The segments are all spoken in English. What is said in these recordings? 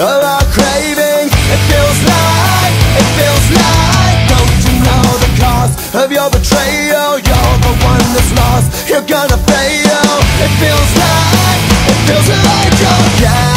of our craving It feels like, it feels like Don't you know the cost of your betrayal? You're the one that's lost, you're gonna fail It feels like, it feels like you're yeah.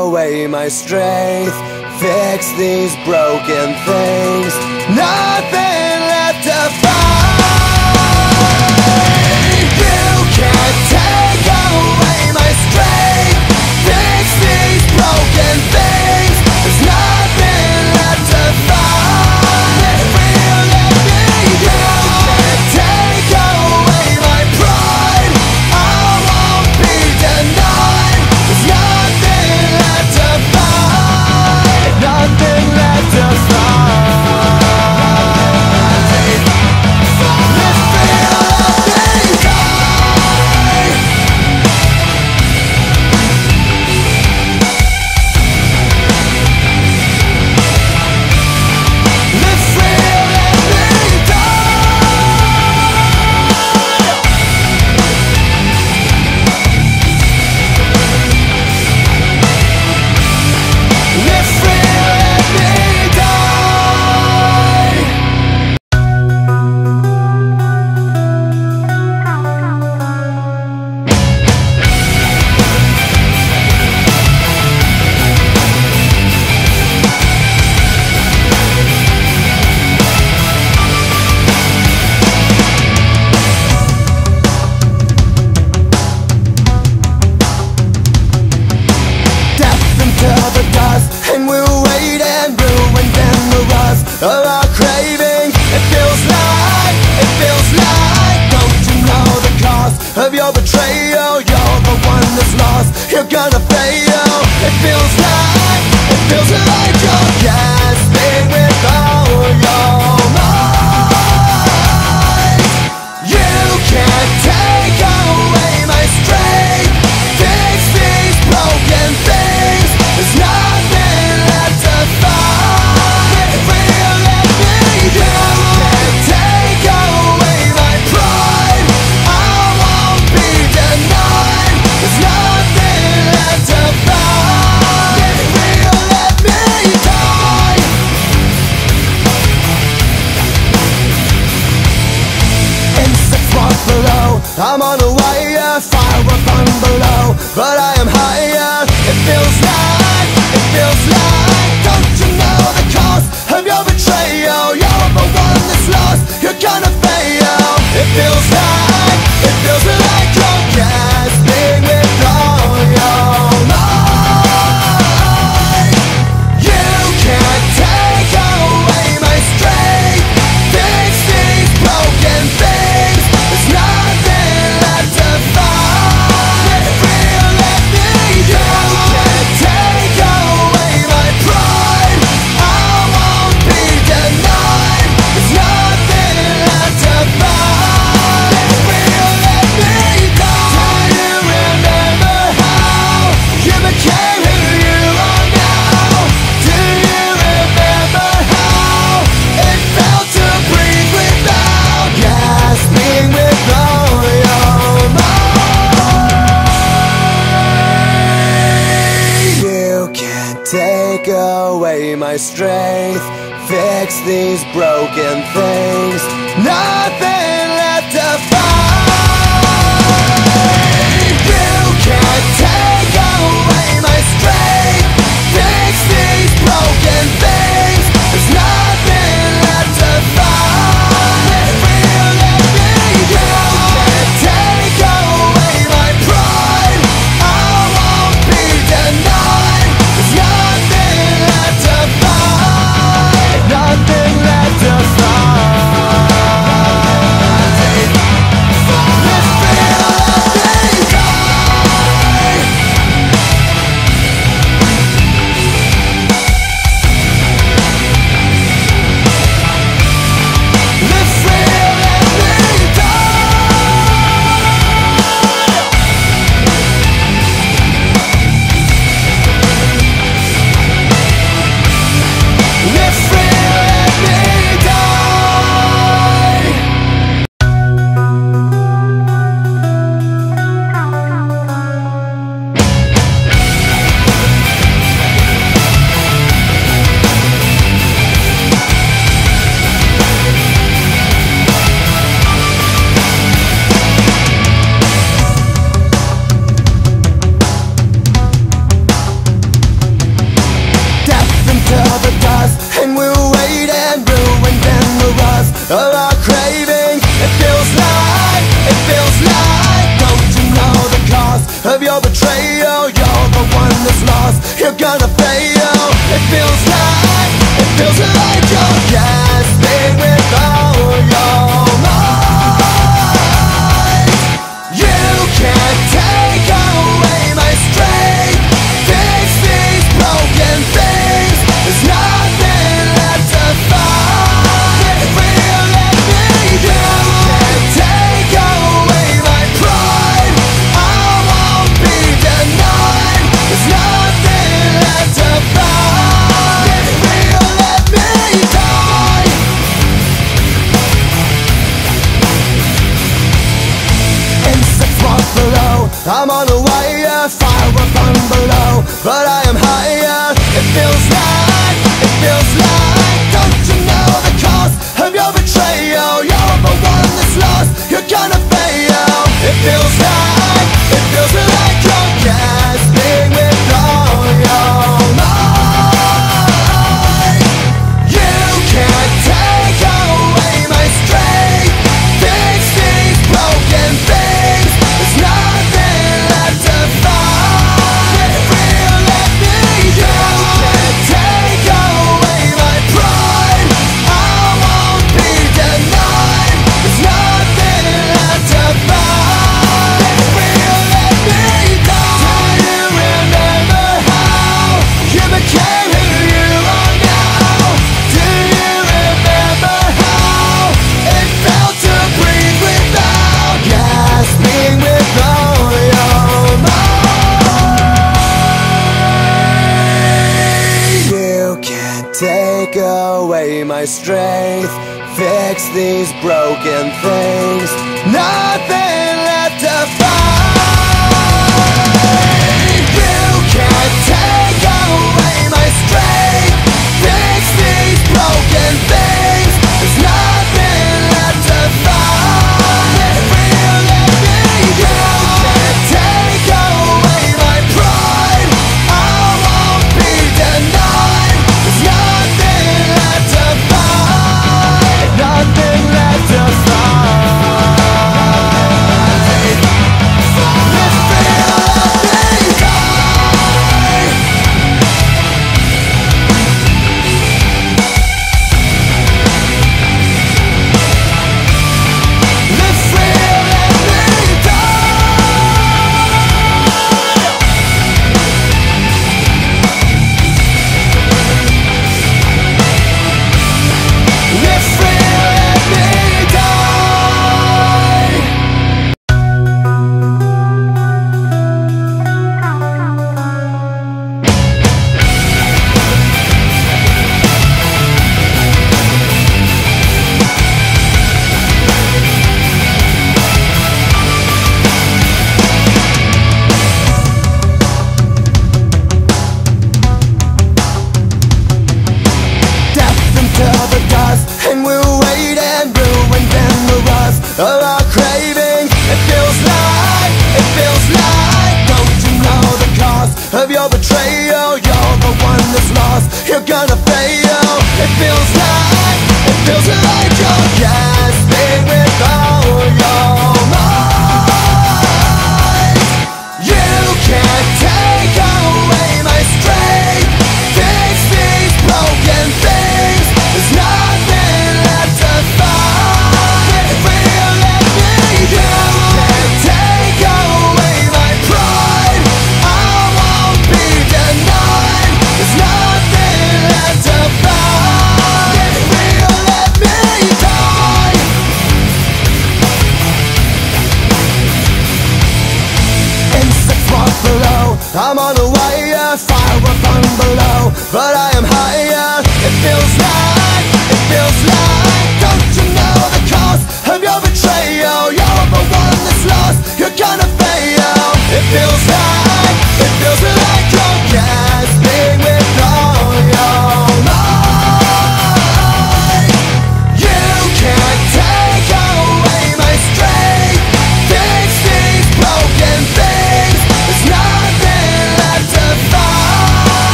away my strength, fix these broken things. Nothing.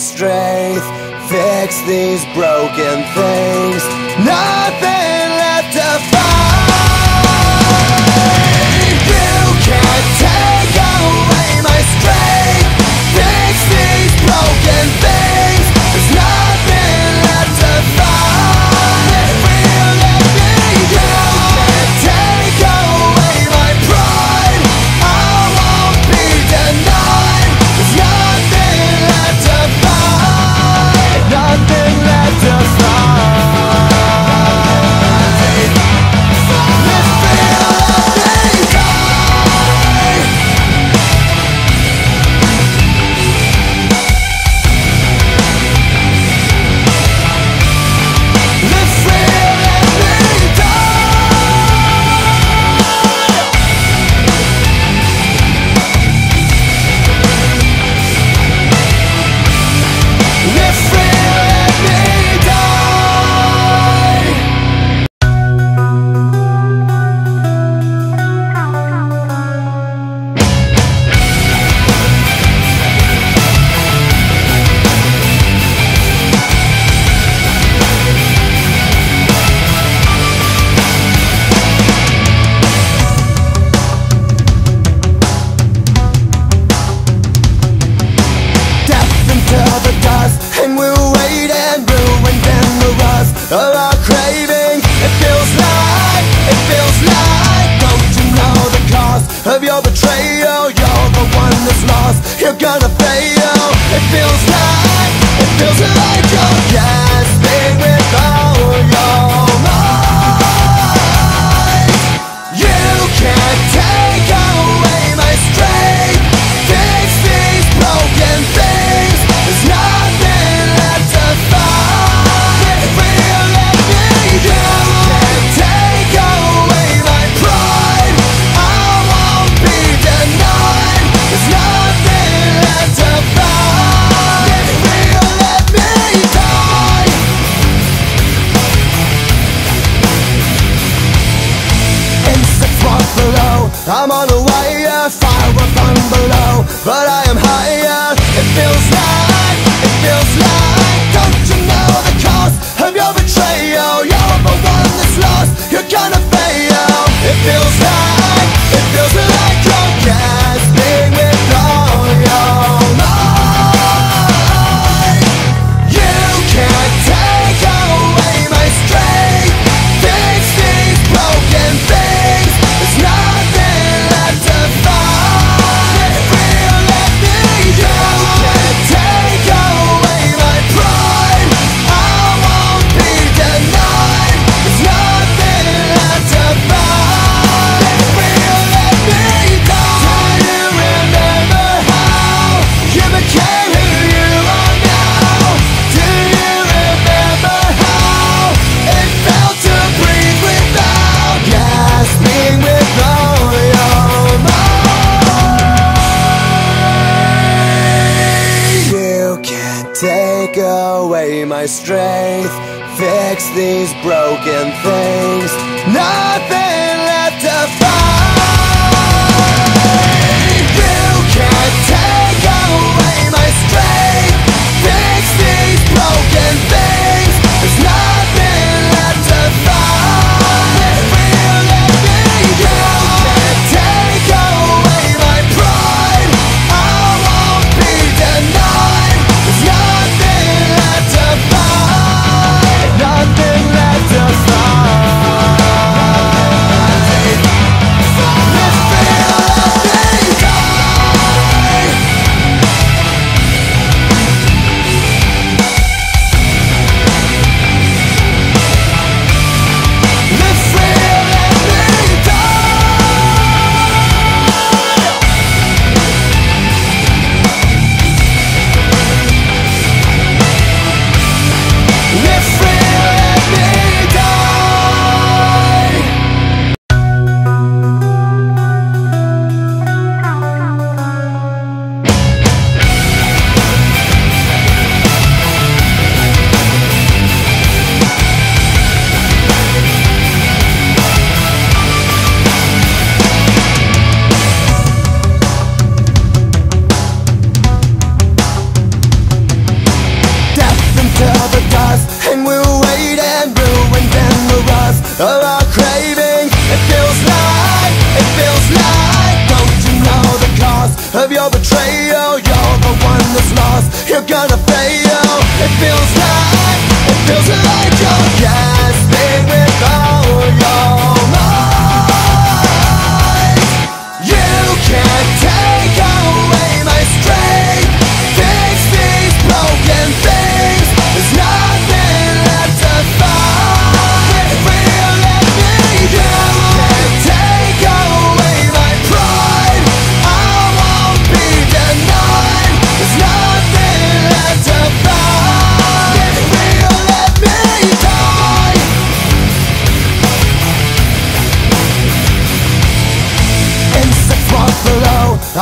Strength Fix these broken things. Nothing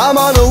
I'm on a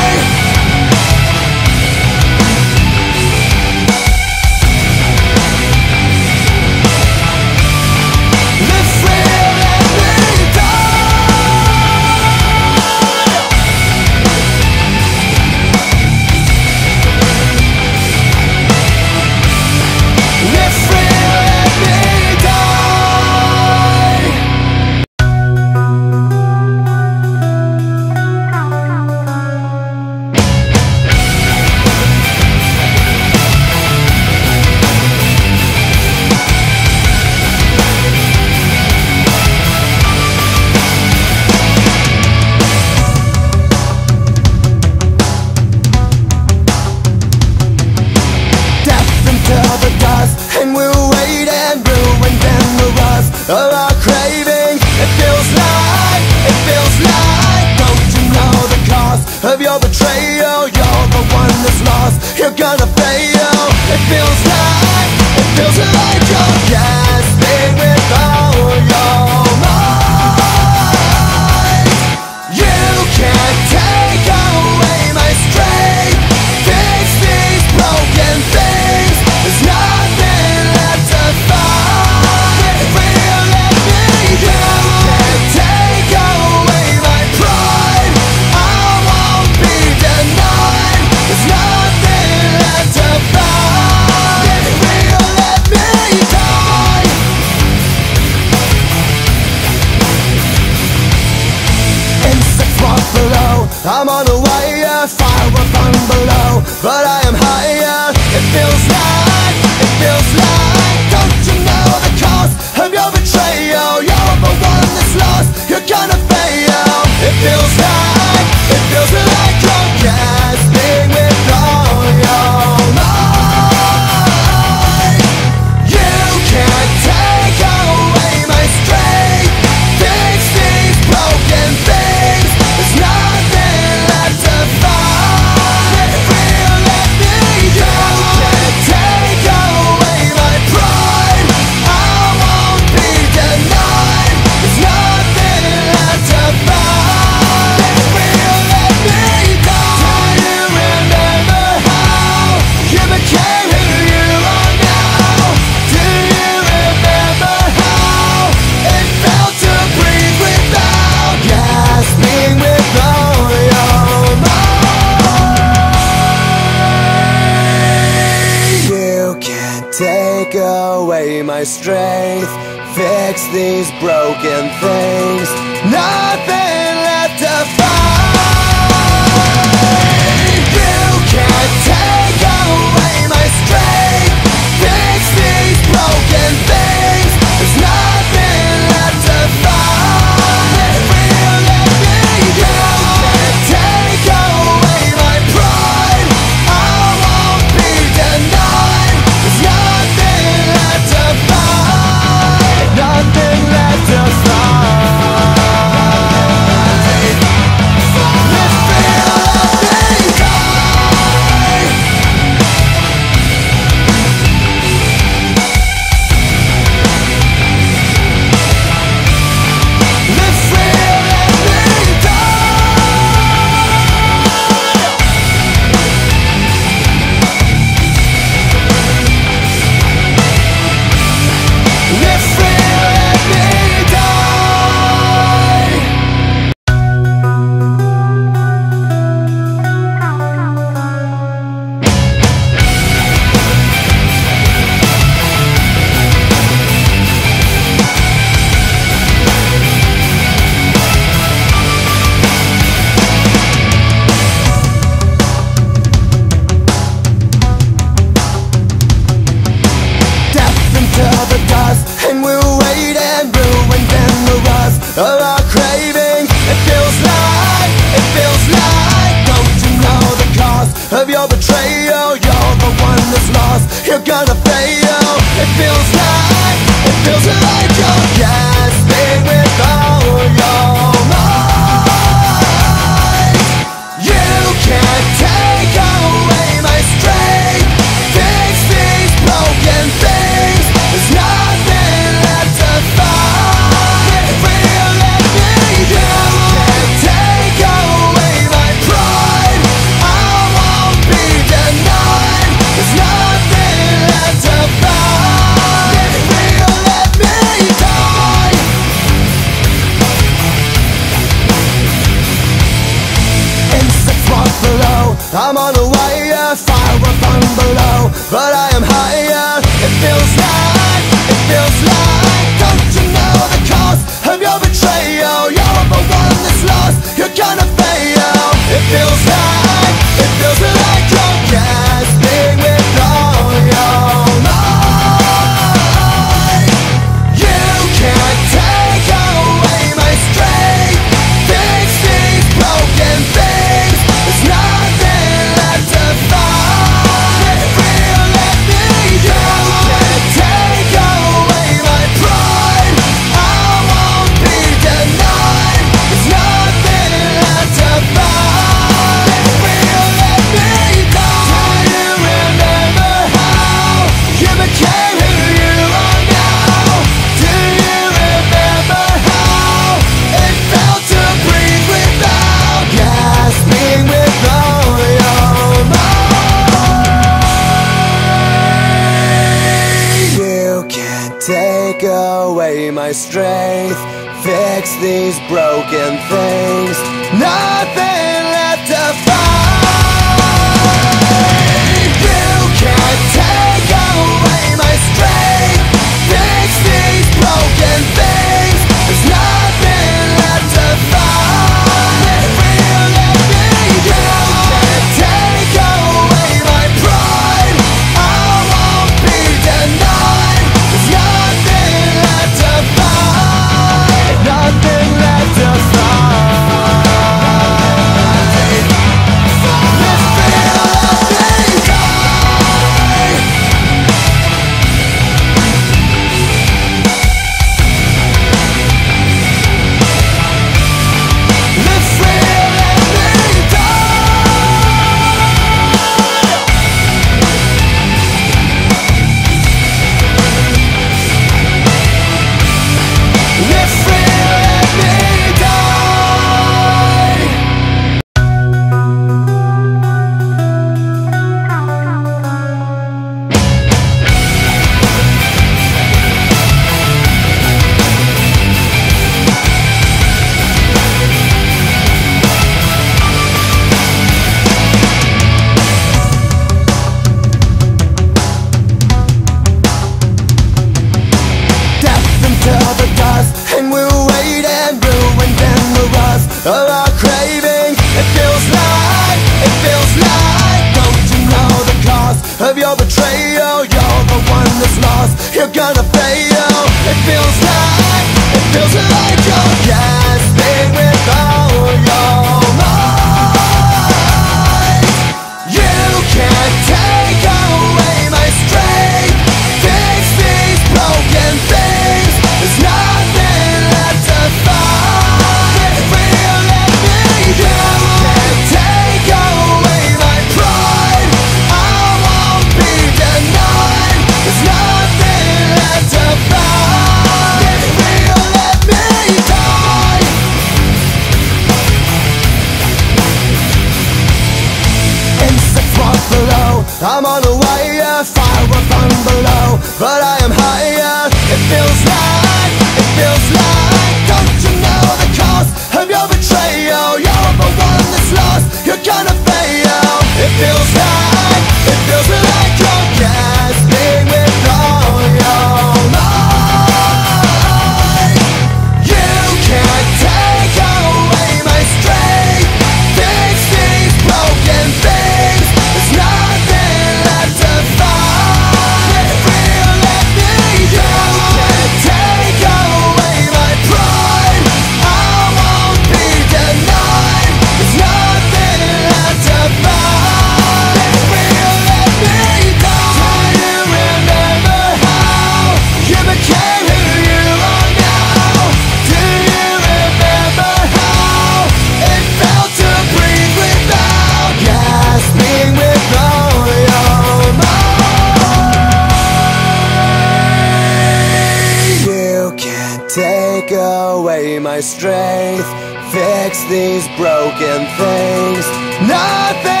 Fix these broken things. Nothing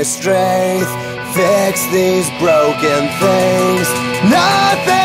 my strength. Fix these broken things. Nothing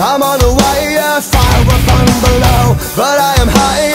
I'm on a wire, fire up on below. But I am high